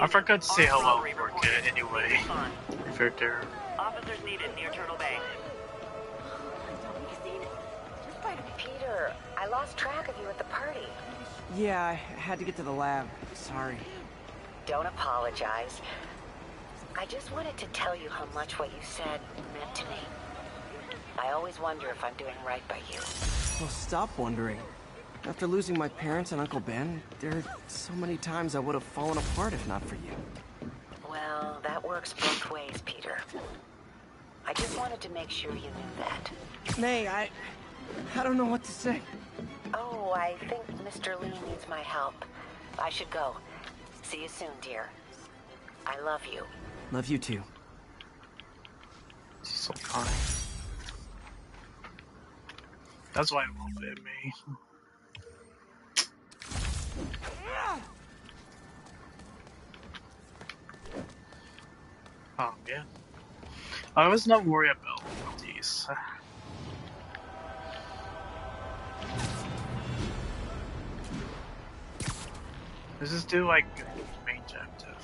I forgot to say hello for kid uh, anyway. If you're there. Officers needed near Turtle Bay. Peter, I lost track of you at the party. Yeah, I had to get to the lab. Sorry. Don't apologize. I just wanted to tell you how much what you said meant to me. I always wonder if I'm doing right by you. Well, stop wondering. After losing my parents and Uncle Ben, there are so many times I would have fallen apart if not for you. Well, that works both ways, Peter. I just wanted to make sure you knew that. May, I... I don't know what to say. Oh, I think Mr. Li needs my help. I should go. See you soon, dear. I love you. Love you too. She's so kind. That's why it won't fit me. Oh, yeah. I was not worried about these. This do like main objective?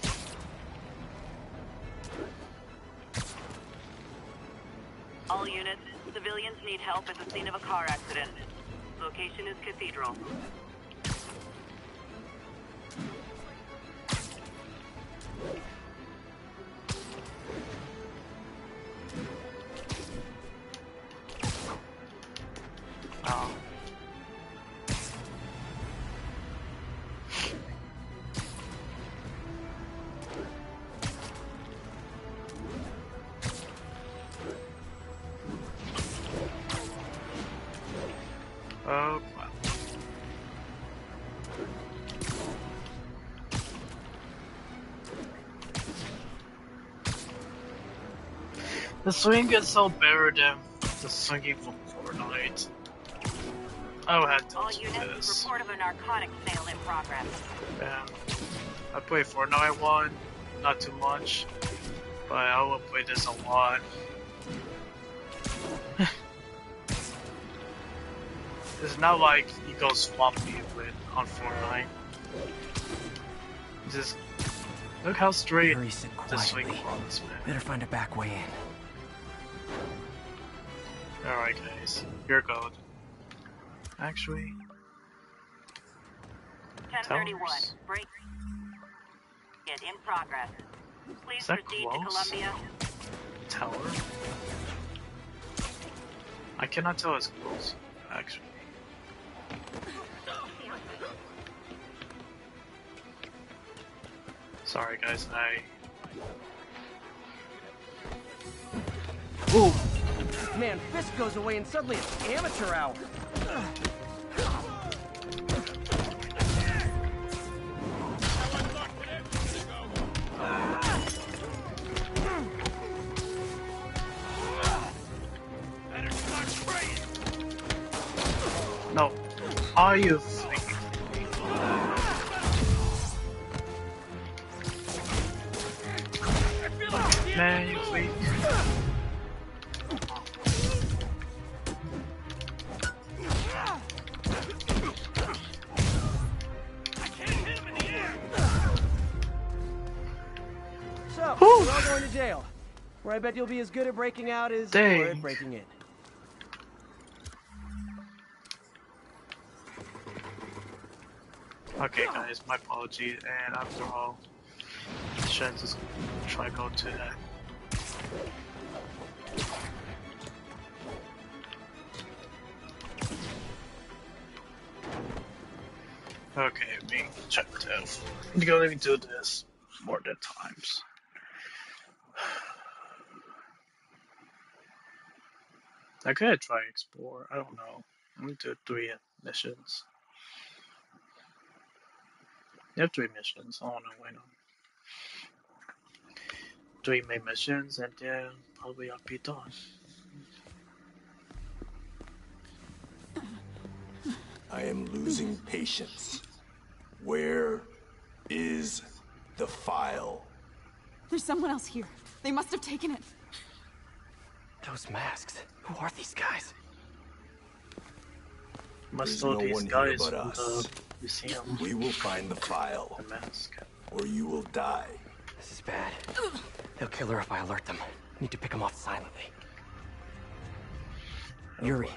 All units, civilians need help at the scene of a car accident. Location is Cathedral. The swing is so better than the swinging from Fortnite. I would have to All do units, this. report of a narcotic sale in progress. Yeah. I play Fortnite one, not too much, but I will play this a lot. it's not like you go swampy with on Fortnite. Just look how straight Hurry, sit the swing quietly. was, man. Better find a back way in. Alright guys, you're good. Actually, 1031. Towers. Break. Get in progress. Please Is that proceed to close? Columbia. tower? I cannot tell it's close, actually. Sorry guys, I... Ooh! Man, Fisk goes away and suddenly it's amateur hour. No. Are you Man, you freak. I bet you'll be as good at breaking out as Dang. you are at breaking in. Okay guys, my apologies, and after all, should just try go to that. Okay, me check out. I'm gonna do this more than times. I could try explore. I don't know. I'm gonna do three missions. You have three missions. I don't know why not. Three main missions, and then probably I'll be done. I am losing patience. Where is the file? There's someone else here. They must have taken it. Those masks. Who are these guys? Must There's know no these one here guys but from us. the museum. We will find the file. The mask. or you will die. This is bad. They'll kill her if I alert them. Need to pick them off silently. Oh, Yuri,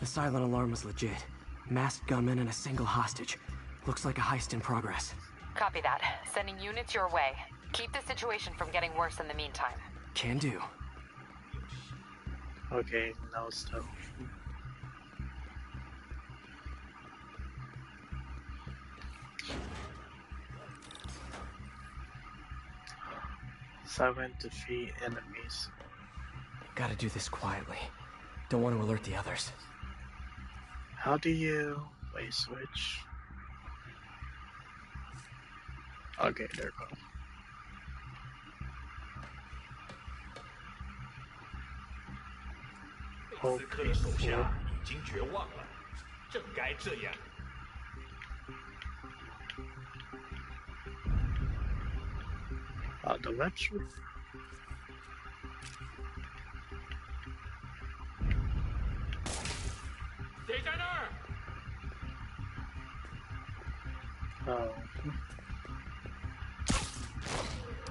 the silent alarm was legit. Masked gunmen and a single hostage. Looks like a heist in progress. Copy that. Sending units your way. Keep the situation from getting worse in the meantime. Can do. Okay, no stuff. Seven defeat enemies. Gotta do this quietly. Don't want to alert the others. How do you wait switch? Okay, there we go. 斯科的手下已经绝望了，正该这样。啊，怎么出？谁在那儿？哦。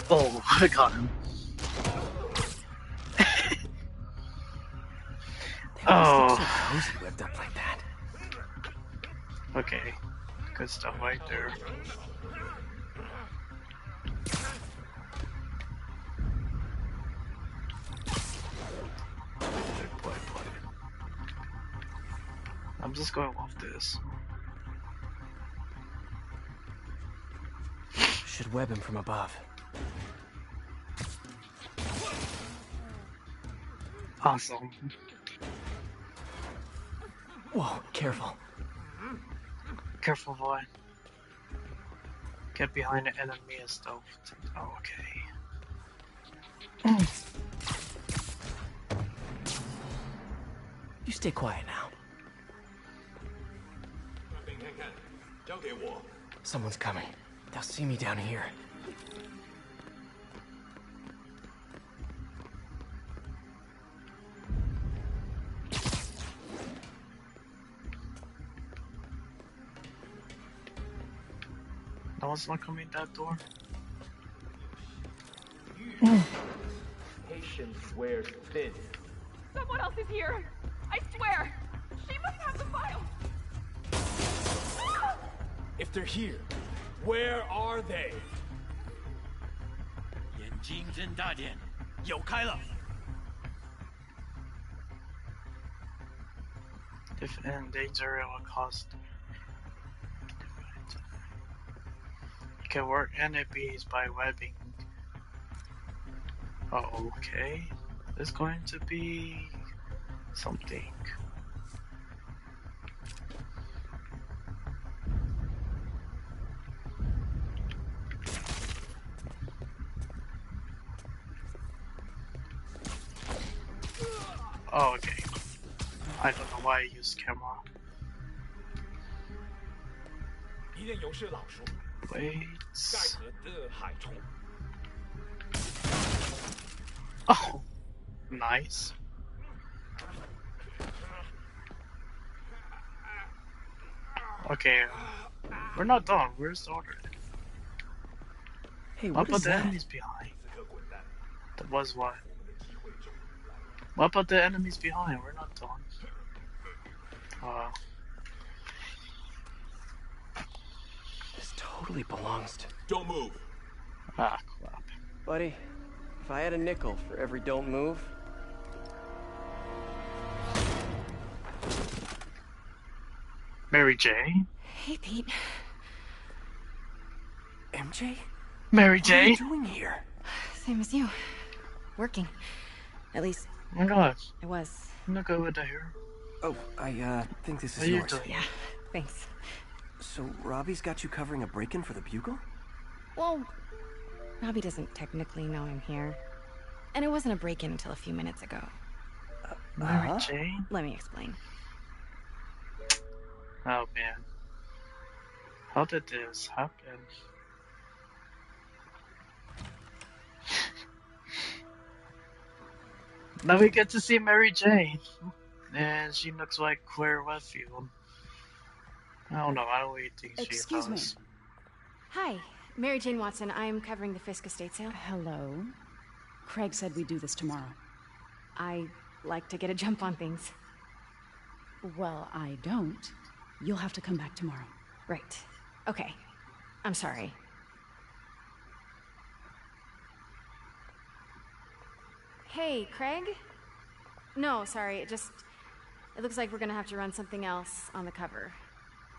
哦，我靠！Stuff right there. Boy, boy. I'm just going off this. Should web him from above. Awesome. Whoa, careful. Careful, boy get behind an enemy and though. Oh, okay. You stay quiet now. Someone's coming. They'll see me down here. was not coming that door. Patience wears thin. Someone else is here. I swear. She must have the file. If they're here, where are they? Yanjing Zhen Dadian. Yo Kyla. If and danger will cause can work enemies by webbing. Oh, okay. There's going to be something. Oh, okay. I don't know why I used camera. 一定有是老鼠， Wait. Oh, nice. Okay, we're not done. Where's the order? Hey, what, what about the enemies behind? That was what? What about the enemies behind? We're not done. Uh, totally belongs to. Don't move. ah, crap. Buddy, if I had a nickel for every don't move, Mary Jane? Hey, Pete. MJ? Mary Jane? What are you doing here? Same as you. Working. At least, Oh my god. I was. I'm not good with the hair. Oh, I uh think this is are yours. doing? Yeah, thanks. So Robbie's got you covering a break-in for the Bugle? Well, Robbie doesn't technically know I'm here. And it wasn't a break in until a few minutes ago. Mary Uh-huh. J. Let me explain. Oh man. How did this happen? now we get to see Mary Jane. And she looks like Claire Redfield. I don't know, I don't really think she Excuse me. Hi. Mary Jane Watson. I'm covering the Fisk estate sale. Hello. Craig said we'd do this tomorrow. I like to get a jump on things. Well, I don't. You'll have to come back tomorrow. Right. Okay. I'm sorry. Hey, Craig? No, sorry, it just... It looks like we're gonna have to run something else on the cover.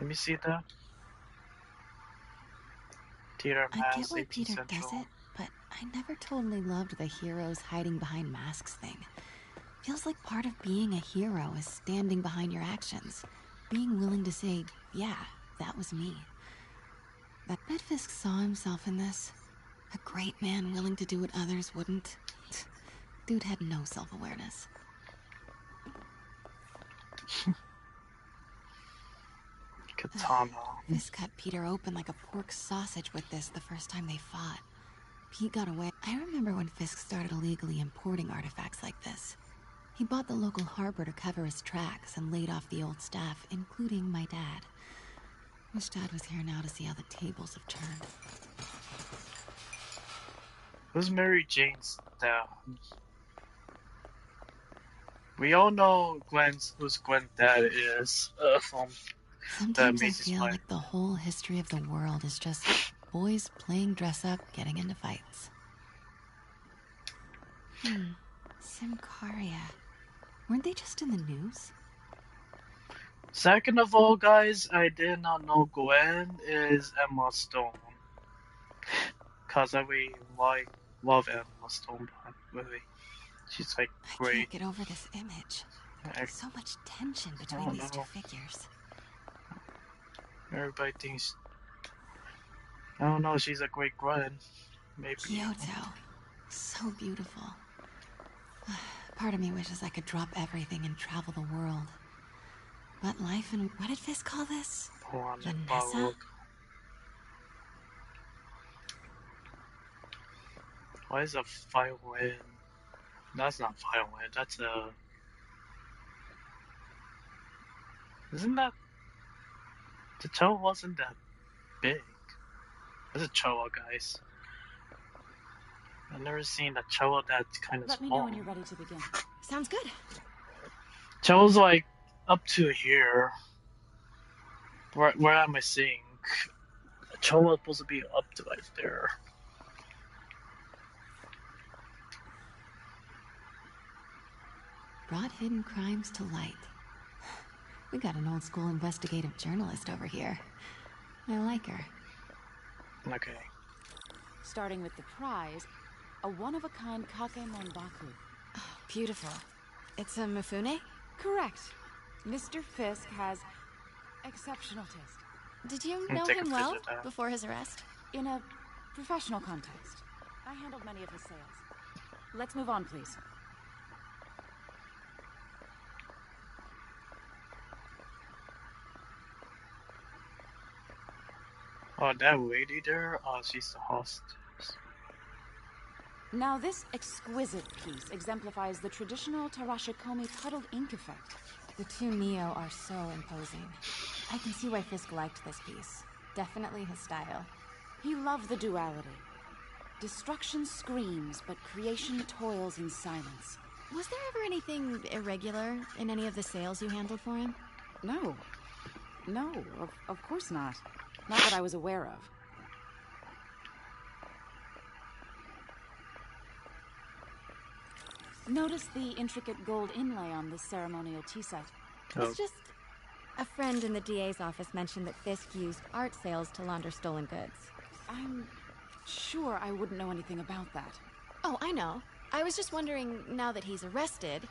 Let me see that. Theater I Mass, get why Peter Central. does it, but I never totally loved the heroes hiding behind masks thing. Feels like part of being a hero is standing behind your actions. Being willing to say, yeah, that was me. That bet Fisk saw himself in this. A great man willing to do what others wouldn't. Dude had no self awareness. Katana. Fisk cut Peter open like a pork sausage with this the first time they fought. Pete got away. I remember when Fisk started illegally importing artifacts like this. He bought the local harbor to cover his tracks and laid off the old staff, including my dad. Wish Dad was here now to see how the tables have turned. Who's Mary Jane's dad? We all know Gwen's who's Gwen's dad is uh, from Sometimes I feel like the whole history of the world is just boys playing dress up, getting into fights. Hmm. Symkaria. Weren't they just in the news? Second of all, guys, I did not know Gwen is Emma Stone. Cause I really like love Emma Stone, really, she's like great. I can't get over this image. There's So much tension between these two figures. Everybody thinks. I don't know. She's a great Gwen. Maybe. Kyoto. So beautiful. Part of me wishes I could drop everything and travel the world. But life and what did Fisk call this? Vanessa? Why is a violin? That's not violin. That's a. Isn't that? The cello wasn't that big. It's a cello, guys. I've never seen a cello that's kind of Let me know small. when you're ready to begin. Sounds good. Cello's like up to here. Where where am I seeing? Cello's supposed to be up to right there. Brought hidden crimes to light. We got an old school investigative journalist over here. I like her. Okay. Starting with the prize, a one-of-a-kind Kake Monbaku. Oh, beautiful. It's a Mifune? Correct. Mr. Fisk has exceptional taste. Did you know him well picture of before his arrest? In a professional context. I handled many of his sales. Let's move on, please. Oh, that lady there. Oh, she's the host. Now, this exquisite piece exemplifies the traditional Tarashikomi puddled ink effect. The two Niō are so imposing. I can see why Fisk liked this piece. Definitely his style. He loved the duality. Destruction screams, but creation toils in silence. Was there ever anything irregular in any of the sales you handled for him? No. No, of, of course not. Not that I was aware of. Notice the intricate gold inlay on this ceremonial tea set. Oh. It's just a friend in the DA's office mentioned that Fisk used art sales to launder stolen goods. I'm sure I wouldn't know anything about that. Oh, I know. I was just wondering, now that he's arrested,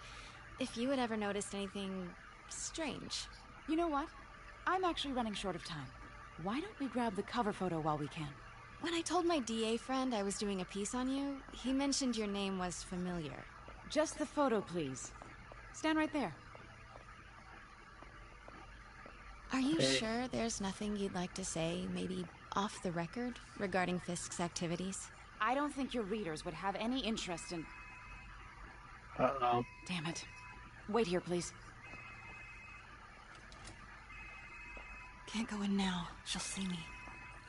if you had ever noticed anything strange. You know what? I'm actually running short of time. Why don't we grab the cover photo while we can? When I told my DA friend I was doing a piece on you, he mentioned your name was familiar. Just the photo, please. Stand right there. Are you Hey. sure there's nothing you'd like to say, maybe off the record, regarding Fisk's activities? I don't think your readers would have any interest in. Uh oh. Damn it. Wait here, please. Can't go in now. She'll see me.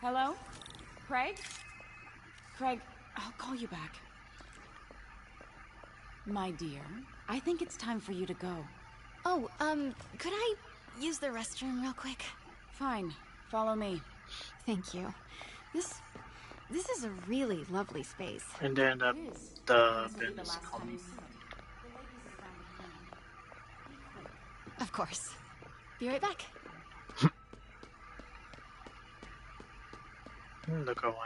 Hello? Craig? Craig, I'll call you back. My dear, I think it's time for you to go. Oh, um, could I use the restroom real quick? Fine. Follow me. Thank you. This this is a really lovely space. And then uh, the bin is coming. Of course. Be right back. Hmm, look around.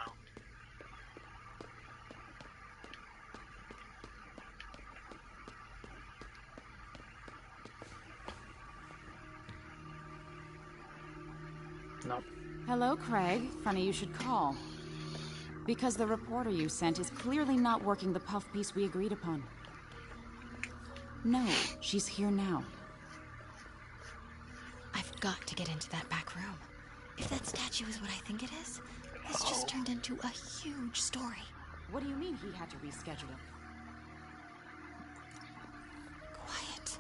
Nope. Hello, Craig. Funny you should call. Because the reporter you sent is clearly not working the puff piece we agreed upon. No, she's here now. I've got to get into that back room. If that statue is what I think it is, this just turned into a huge story. What do you mean he had to reschedule? Quiet.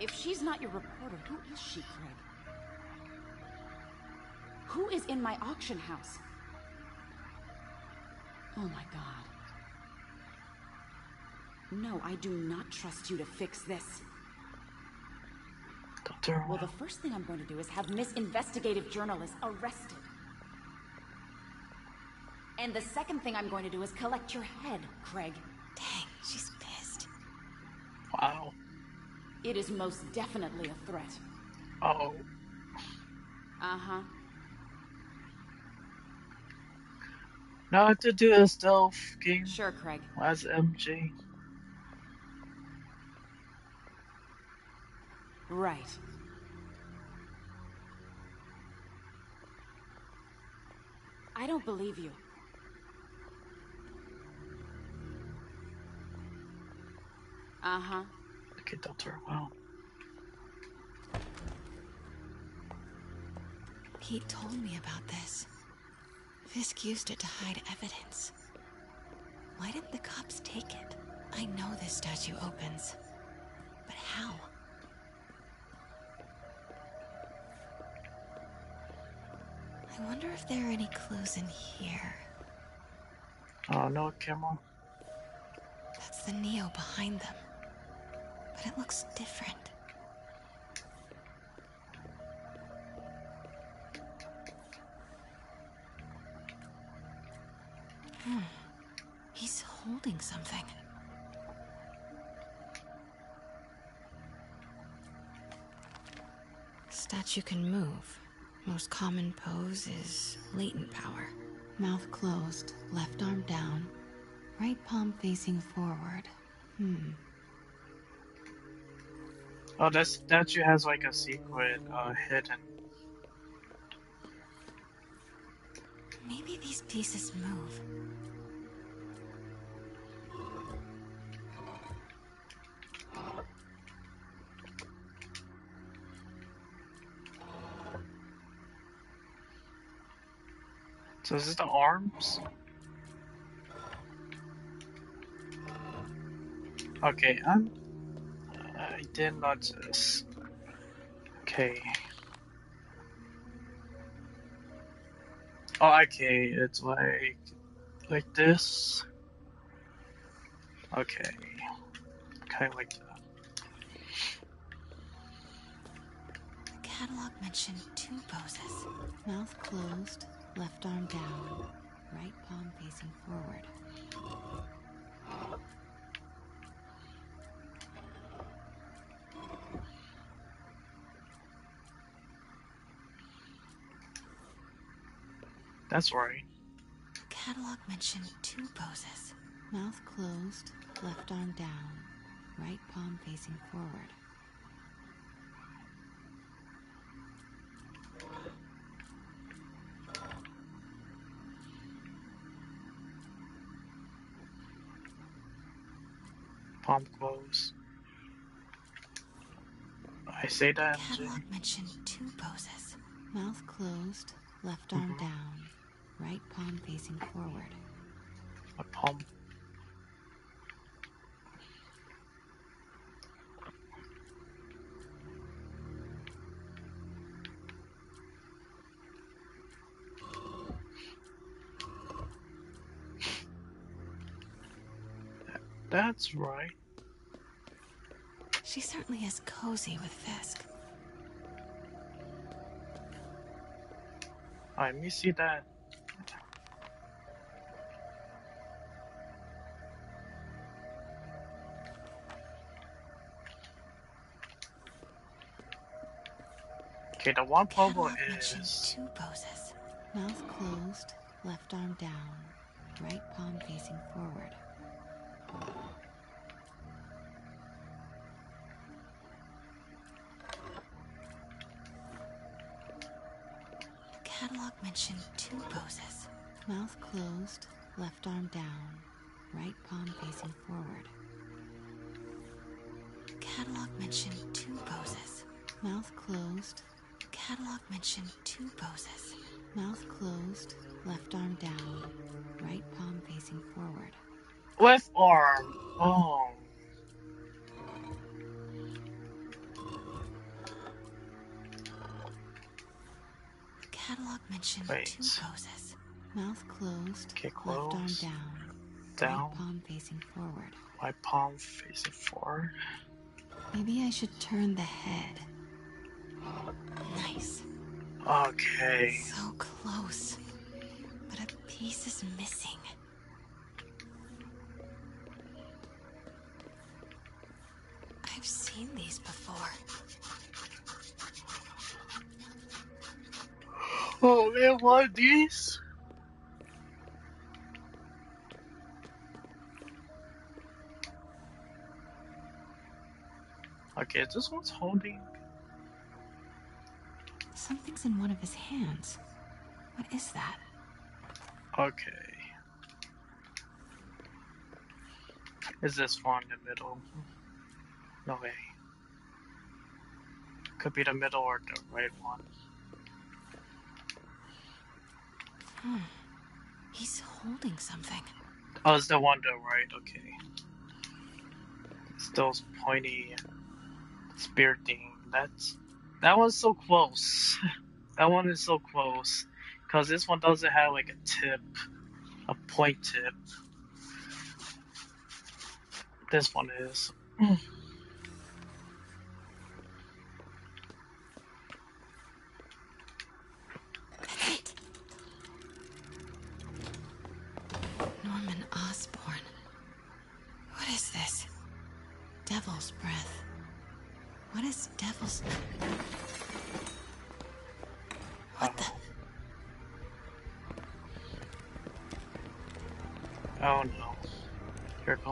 If she's not your reporter, who is she, Craig? Who is in my auction house? Oh my god. No, I do not trust you to fix this. Dr. Well, the first thing I'm going to do is have Miss Investigative Journalist arrested. And the second thing I'm going to do is collect your head, Craig. Dang, she's pissed. Wow. It is most definitely a threat. Oh. Uh huh. Now I have to do a stealth game Sure, Craig. as MG. Right. I don't believe you. Uh huh. Okay, Doctor. Wow. Pete told me about this. Fisk used it to hide evidence. Why didn't the cops take it? I know this statue opens. But how? I wonder if there are any clues in here. Oh no, camera. That's the Niō behind them. But it looks different. Hmm. He's holding something. Statue can move. Most common pose is latent power. Mouth closed, left arm down, right palm facing forward. Hmm. Oh, that statue has like a secret uh, hidden. Maybe these pieces move. So is this the arms? Okay, I'm. I did notice. Okay. Oh, okay, it's like like this. Okay, kind of like that. The catalog mentioned two poses. Mouth closed, left arm down, right palm facing forward. That's right. Catalog mentioned two poses. Mouth closed, left arm down, right palm facing forward. palm closed. I say that. Catalog mentioned two poses: mouth closed, left arm mm -hmm. down, right palm facing forward. My palm. That's right. She certainly is cozy with Fisk. Let me see that. Okay, the one mentioned is two poses. Mouth closed, left arm down, right palm facing forward. Catalog mentioned two poses. Mouth closed, left arm down, right palm facing forward. Catalog mentioned two poses. Mouth closed. Catalog mentioned two poses. Mouth closed, left arm down, right palm facing forward. left arm. Oh, Catalog mentioned Wait. two poses. Mouth closed, Okay, left arm down, down. right palm facing forward. My palm facing forward. Maybe I should turn the head. Okay. So close. But a piece is missing. I've seen these before. Oh man, what are these? Okay, this one's holding. Something's in one of his hands. What is that? Okay. Is this one in the middle? No way. Could be the middle or the right one. Hmm. He's holding something. Oh, it's the one to the right, okay. It's those pointy spear thing. That's that one's so close. that one is so close. Cause this one doesn't have like a tip. A point tip. This one is. Norman Osborn. What is this? Devil's breath. What is devil's. Here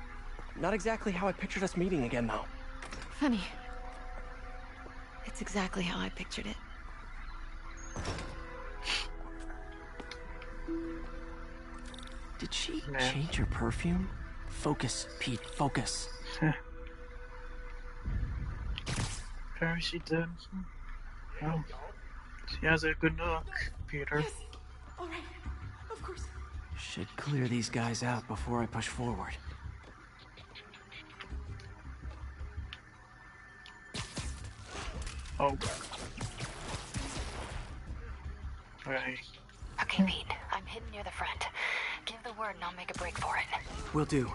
Not exactly how I pictured us meeting again, though. Funny. It's exactly how I pictured it. Did she Yeah. change her perfume? Focus, Pete, focus. Apparently she did. Oh. She has a good look, Peter. All right, of course. Should clear these guys out before I push forward. Oh. Right. Okay, Pete. I'm hidden near the front. Give the word and I'll make a break for it. Will do.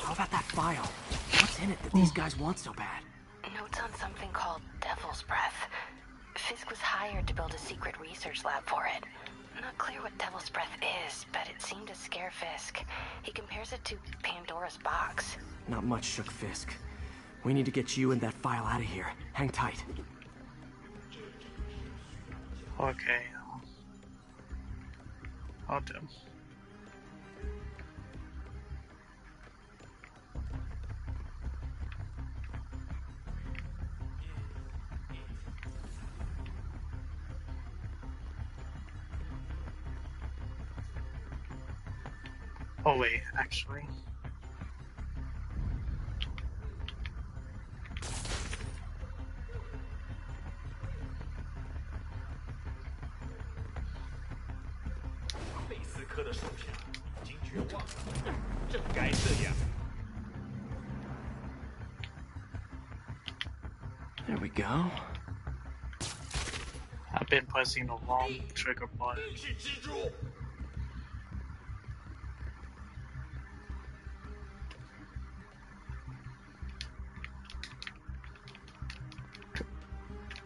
How about that file? What's in it that these guys want so bad? Notes on something called Devil's Breath. Fisk was hired to build a secret research lab for it. Not clear what Devil's Breath is, but it seemed to scare Fisk. He compares it to Pandora's box. Not much shook Fisk. We need to get you and that file out of here. Hang tight. Okay. I'll do. Oh wait, actually. Pressing the wrong trigger button.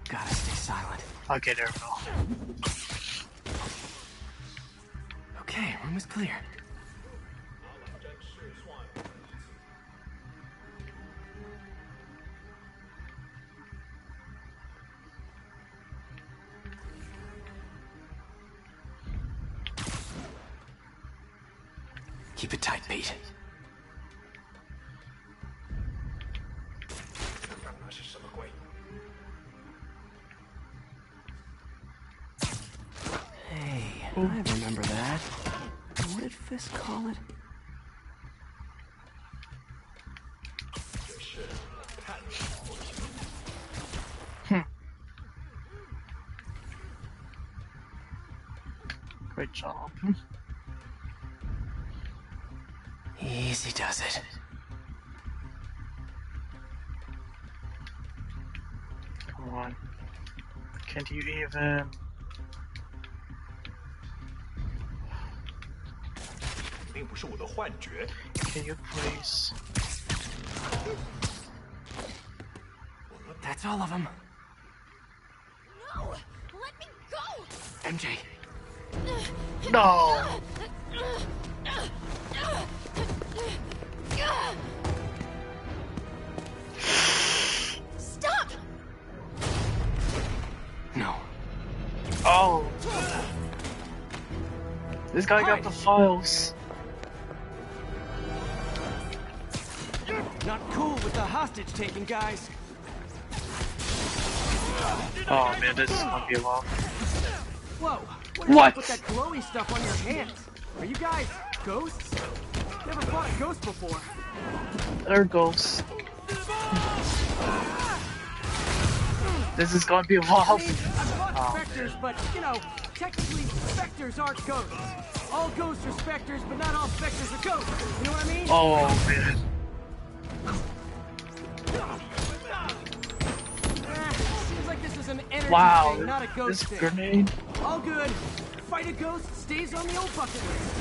Gotta stay silent. Okay, there we go. Okay, room is clear. job. Easy does it. Come on. Can you even... Can you please... That's all of them. No! Let me go! MJ, no! Stop! no. Oh! This guy got the files. Not cool with the hostage taking, guys. Oh man, this is gonna be long. Whoa. What? What? Put that glowy stuff on your hands. Are you guys ghosts? Never fought a ghost before. There goes. This is gonna be I long. mean, I've fought Oh, specters, but you know, technically specters aren't ghosts. All ghosts are specters, but not all specters are ghosts. You know what I mean? Oh man. Eh, seems like this is an energy Wow, thing, not a ghost this thing. grenade. All good. Fight a ghost stays on the old bucket list.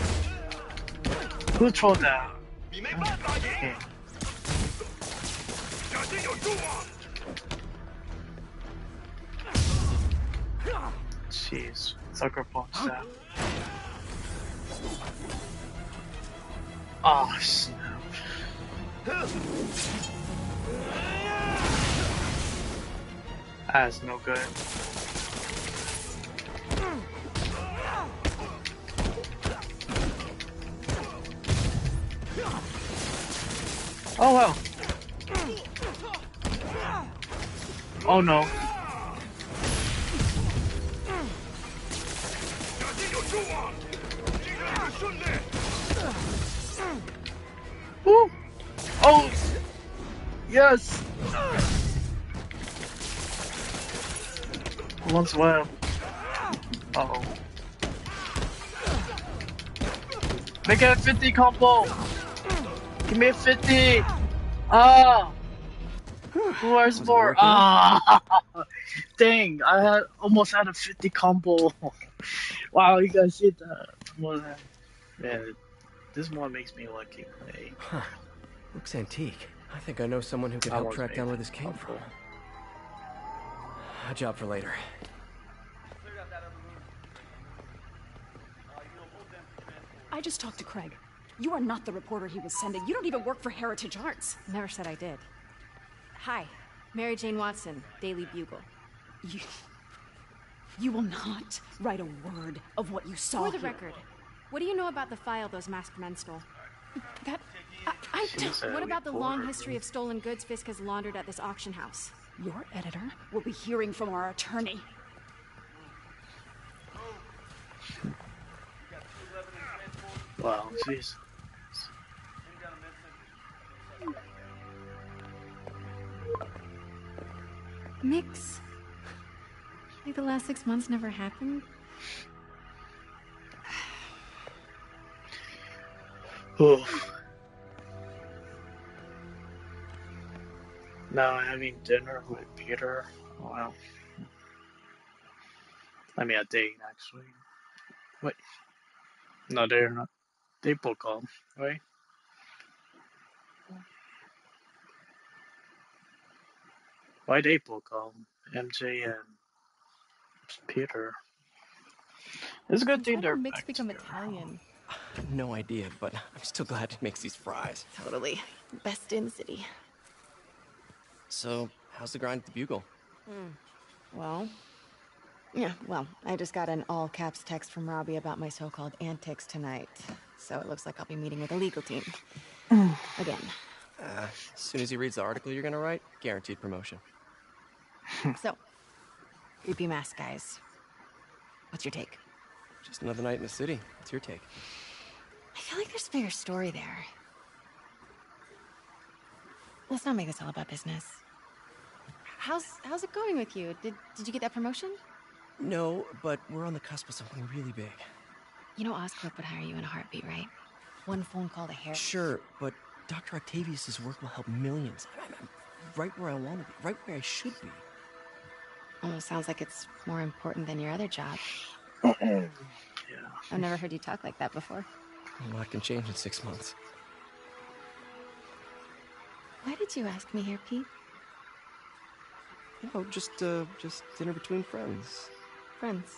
Who told that? Jeez, sucker punch that. Oh snap. That's no good. Oh well. Oh no. Woo. Oh yes. Once while. Uh oh. Make it a 50 combo! Give me a 50! Ah! Who are more? Ah! dang! I had almost had a 50 combo. wow, you guys see that? Man, this one makes me lucky play. Huh. Looks antique. I think I know someone who can I help track down where this came from. A job for later. I just talked to Craig. You are not the reporter he was sending. You don't even work for Heritage Arts. Never said I did. Hi, Mary Jane Watson, Daily Bugle. You. You will not write a word of what you saw. For the here. record, what do you know about the file those masked men stole? That. I, I don't. What about the long history of stolen goods Fisk has laundered at this auction house? Your editor will be hearing from our attorney. Wow, jeez. Mix. Like the last six months never happened? Oof. Now having dinner with Peter. Wow. I mean, a date actually. Wait. No, they're not. They book on, right? Why they book on MJ and Peter? It's a good thing they're Mix back become together. Italian. No idea, but I'm still glad he makes these fries. Totally. Best in the city. So, how's the grind at the Bugle? Hmm. Well, yeah, well, I just got an all caps text from Robbie about my so called antics tonight. So it looks like I'll be meeting with a legal team. Again. Uh, as soon as he reads the article you're gonna write, guaranteed promotion. So, creepy mask guys. What's your take? Just another night in the city. What's your take? I feel like there's a bigger story there. Let's not make this all about business. How's how's it going with you? Did did you get that promotion? No, but we're on the cusp of something really big. You know Oscorp would hire you in a heartbeat, right? One phone call to Harry. Sure, but Dr. Octavius's work will help millions. I'm, I'm right where I want to be, right where I should be. Almost sounds like it's more important than your other job. yeah. I've never heard you talk like that before. A lot can change in six months. Why did you ask me here, Pete? No, just uh, just dinner between friends. Friends.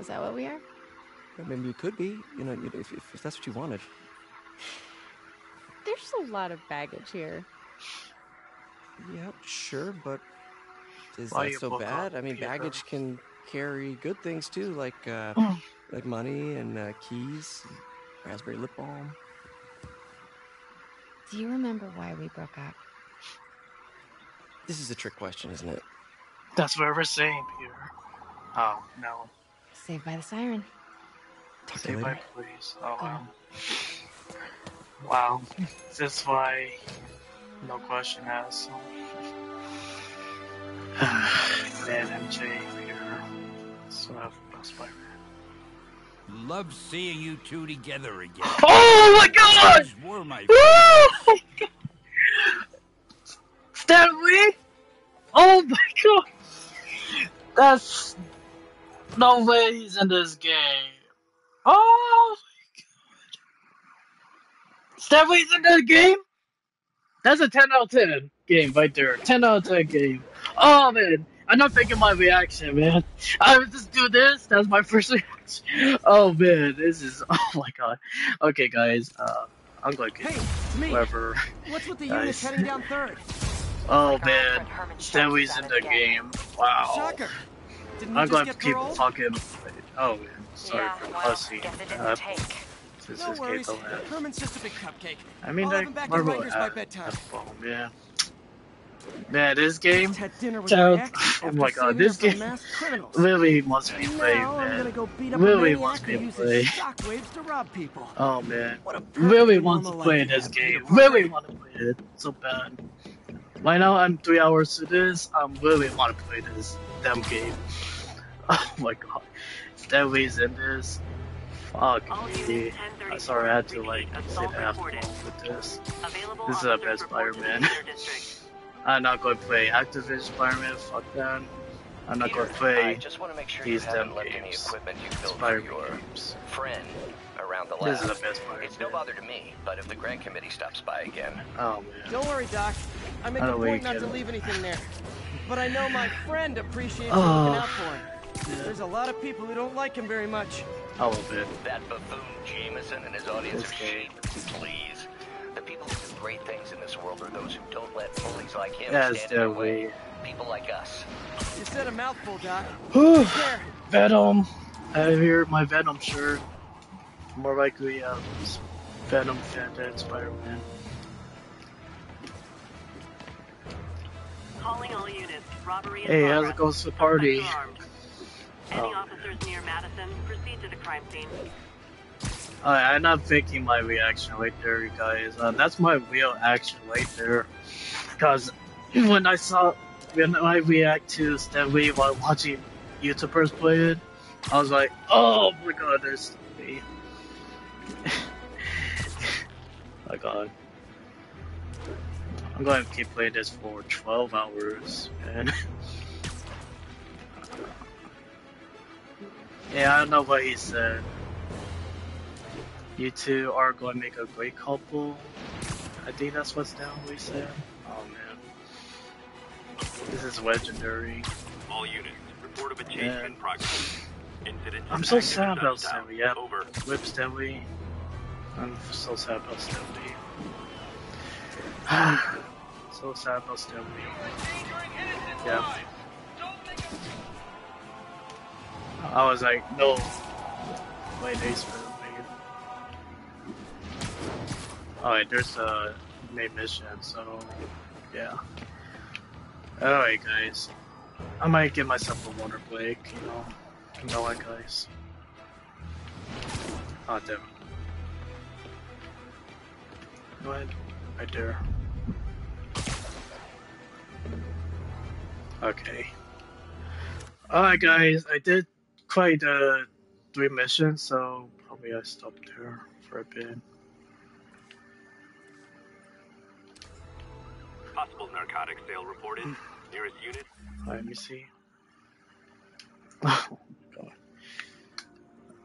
Is that what we are? I mean, we could be, you know, if, if, if that's what you wanted. There's a lot of baggage here. Yeah, sure, but is Why that so bad? I mean, Peter? baggage can carry good things too, like uh, like money and uh, keys, and raspberry lip balm. Do you remember why we broke up? This is a trick question, isn't it? That's what we're saying, Peter. Oh, no. Saved by the siren. Talk to you Say bye, please. Oh, wow. Wow. Is this why no question asked? Man, MJ, Peter. So have Spider-Man. Love seeing you two together again. Oh my god! These were my Oh my god! Stan Lee? Oh my god! That's no way he's in this game. Oh my god! Stan Lee's in this game? That's a 10 out of 10 game right there. 10 out of 10 game. Oh man, I'm not faking my reaction, man. I would just do this. That's my first reaction. Oh man, this is. Oh my god. Okay, guys. Uh, I'm going to Hey, it's me. whoever. What's with the Nice. units heading down third? Oh Like our man, friend Herman Schultz Stan Lee's in the again. game. Wow. Shocker. Didn't I'm going to keep parole? talking. Oh man, sorry yeah, for well, fussy. guess it didn't Uh, take. this No is worries. Kato Herman's just a big cupcake. I mean, I'll like, have him Marvel Rikers by at- bedtime. at yeah. Man, this game Just had dinner with Child- my ex oh my God, this from game masked criminals. really must be played, I'm gonna man. go beat up Really wants me who to play. to. Oh man, What a really want to play this game. Parker. Really want to play it so bad. Right now, I'm three hours to this. I really want to play this damn game. Oh my god, Stan Lee's in this. Fuck All me. I'm uh, sorry, I had to like sit assault after reported. with this. This is the officers best report Spider-Man. I'm not going to play Activision Spider-Man. Fuck that. I'm not going to play I just want to make sure you these haven't damn games. equipment you built for Spider-Man games. friend around the lab. This is the best part. It's no bother to me, but if the grant committee stops by again, Oh man. Don't worry, Doc. I make I a don't really point not to leave anything there. But I know my friend appreciates Oh. you looking out for him. There's a lot of people who don't like him very much. A little bit. that buffoon Jameson and his audience This are sheep. Please. The people who do great things in this world are those who don't let bullies like him Yes, stand in their way. way. People like us. You said a mouthful, Doc. Whew. Venom. I have here my Venom shirt. More likely, uh, Venom fan than Spider-Man. Calling all units. Robbery Hey, how's it going to the party? Armed. Any Oh. officers near Madison, proceed to the crime scene. Alright, I'm not faking my reaction right there, you guys. Uh, that's my real action right there. Because when I saw, when I react to Stan Lee while watching YouTubers play it, I was like, oh my god, there's Stan Lee. my god. I'm going to keep playing this for 12 hours, man. yeah, I don't know what he said. You two are going to make a great couple. I think that's what Stan Lee said. Oh man. This is legendary. All units, report of a change Yeah. in progress. Incident I'm so sad about touchdown. Stan Lee. Yeah. Over. Whip Stan Lee. I'm so sad about Stan Lee. so sad about Stan Lee. Yeah. I was like, no. Wait, spent Alright, there's a main mission, so yeah. Alright guys. I might give myself a water break, you know. You know what guys. Oh damn. Go ahead. Right there. Okay. Alright guys, I did quite uh three missions, so probably I stopped there for a bit. Possible narcotic sale reported. Nearest unit. Let me see. Oh my god.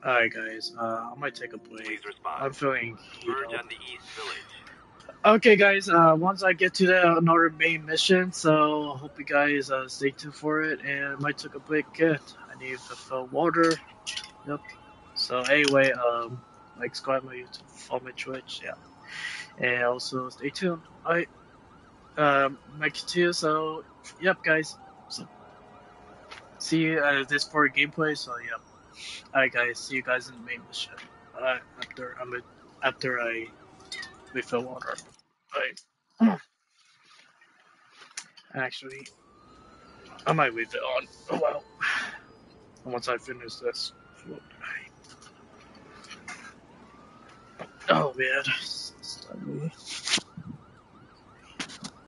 Alright guys, uh, I might take a break. Please respond. I'm feeling heat Verge up. on the East Village. Okay guys, uh, once I get to the another main mission, so hope you guys uh, stay tuned for it, and I might take a break. Need to fill water. Yep. So anyway, um, like, subscribe my YouTube, follow my Twitch, yeah. And also stay tuned. I Um, might continue, so, yep guys. So, see you, uh, this for gameplay, so yep. Alright guys, see you guys in the main mission. Uh, after, I'm after I refill water. Right. Actually, I might leave it on Oh while. Once I finish this. Oh man.